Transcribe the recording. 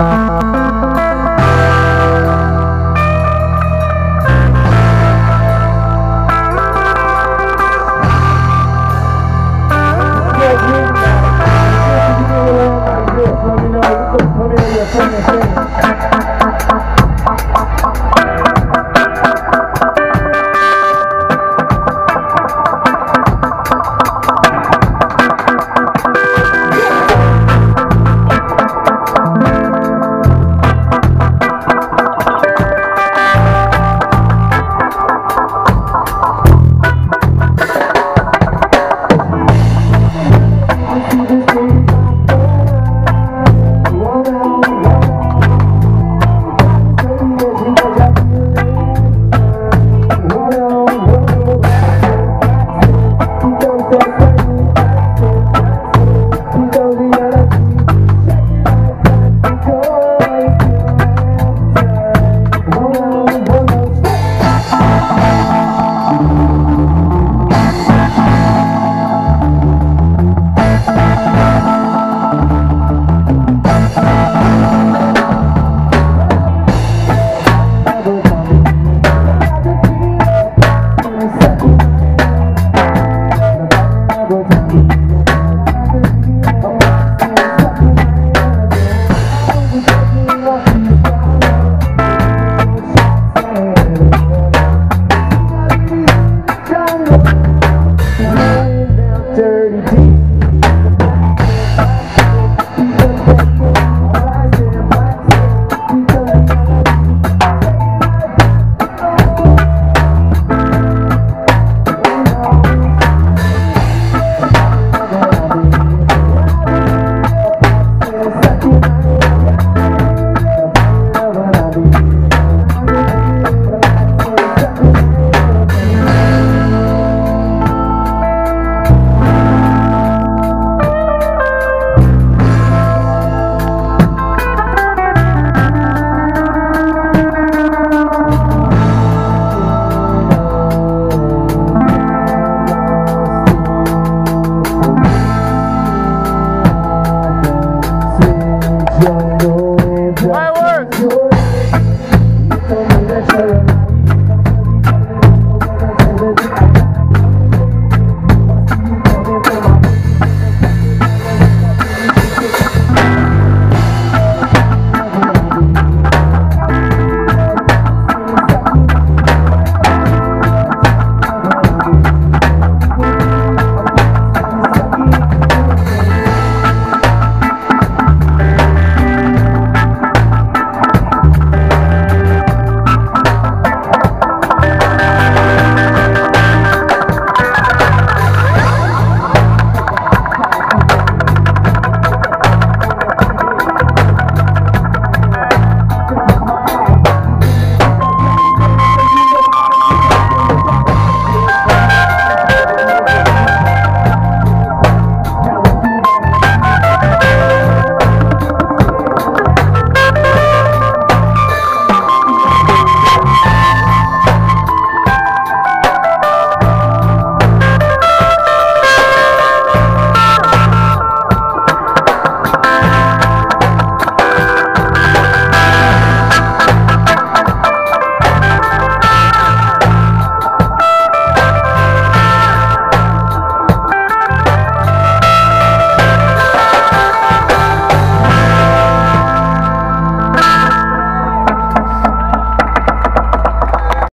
Música I'm